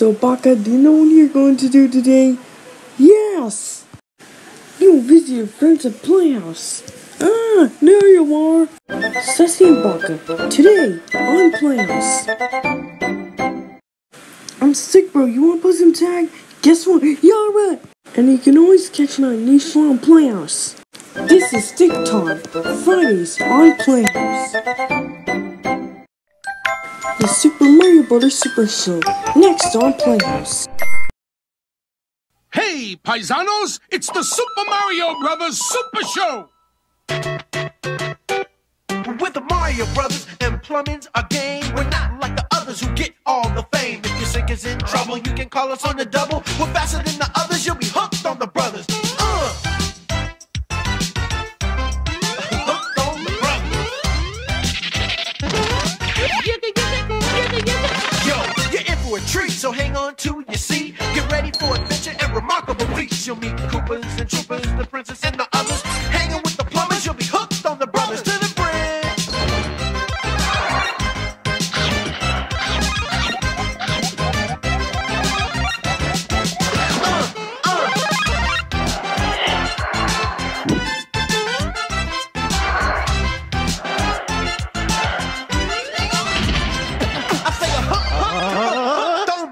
So, Baka, do you know what you're going to do today? Yes! You'll visit your friends at Playhouse. Ah, there you are. Sassy and Baka, today on Playhouse. I'm sick, bro. You want to play some tag? Guess what? Right. And you can always catch my new show on Playhouse. This is Time, Fridays on Playhouse. The Super Mario Brothers Super Show, next on Playhouse. Hey, paisanos, it's the Super Mario Brothers Super Show! With the Mario Brothers and plumbing's a game. We're not like the others who get all the fame. If your sink is in trouble, you can call us on the double. We're faster than the others, you'll be hooked on the brothers. Treat, so hang on to your seat. Get ready for adventure and remarkable feats. You'll meet Koopas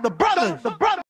the brothers, the brothers.